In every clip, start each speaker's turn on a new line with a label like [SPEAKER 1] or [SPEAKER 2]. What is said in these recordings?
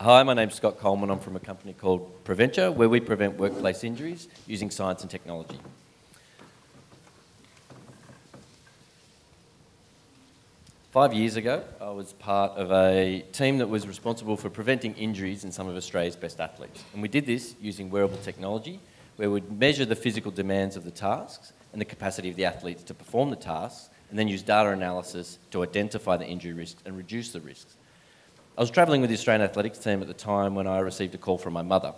[SPEAKER 1] Hi, my name's Scott Coleman. I'm from a company called Preventure, where we prevent workplace injuries using science and technology. Five years ago, I was part of a team that was responsible for preventing injuries in some of Australia's best athletes. And we did this using wearable technology, where we'd measure the physical demands of the tasks and the capacity of the athletes to perform the tasks, and then use data analysis to identify the injury risks and reduce the risks. I was travelling with the Australian athletics team at the time when I received a call from my mother.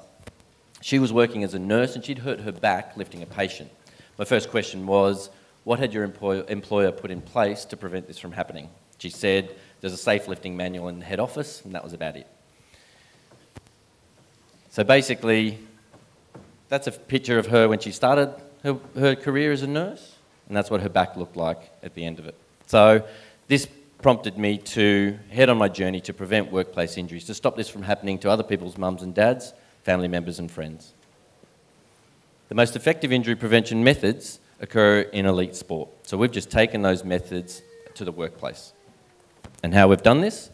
[SPEAKER 1] She was working as a nurse and she'd hurt her back lifting a patient. My first question was, what had your employer put in place to prevent this from happening? She said there's a safe lifting manual in the head office, and that was about it. So basically, that's a picture of her when she started her, her career as a nurse, and that's what her back looked like at the end of it. So this prompted me to head on my journey to prevent workplace injuries, to stop this from happening to other people's mums and dads, family members and friends. The most effective injury prevention methods occur in elite sport. So we've just taken those methods to the workplace. And how we've done this?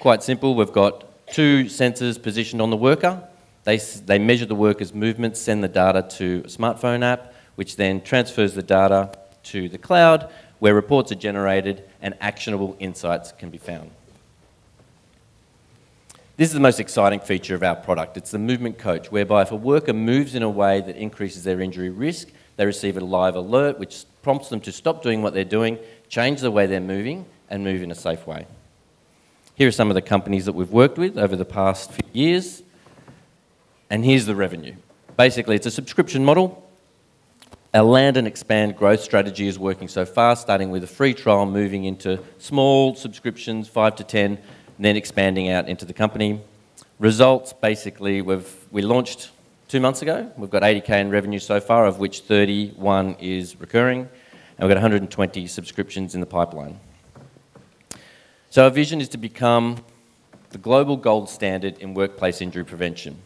[SPEAKER 1] Quite simple, we've got two sensors positioned on the worker. They, they measure the worker's movements, send the data to a smartphone app, which then transfers the data to the cloud, where reports are generated and actionable insights can be found. This is the most exciting feature of our product. It's the movement coach, whereby if a worker moves in a way that increases their injury risk, they receive a live alert which prompts them to stop doing what they're doing, change the way they're moving, and move in a safe way. Here are some of the companies that we've worked with over the past few years. And here's the revenue. Basically, it's a subscription model. Our land and expand growth strategy is working so far, starting with a free trial, moving into small subscriptions, five to 10, and then expanding out into the company. Results, basically, we've, we launched two months ago. We've got 80k in revenue so far, of which 31 is recurring, and we've got 120 subscriptions in the pipeline. So our vision is to become the global gold standard in workplace injury prevention.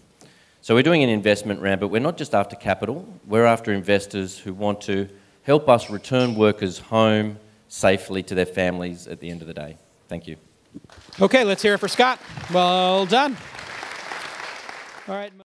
[SPEAKER 1] So we're doing an investment round, but we're not just after capital, we're after investors who want to help us return workers home safely to their families at the end of the day. Thank you.
[SPEAKER 2] Okay, let's hear it for Scott. Well done. All right.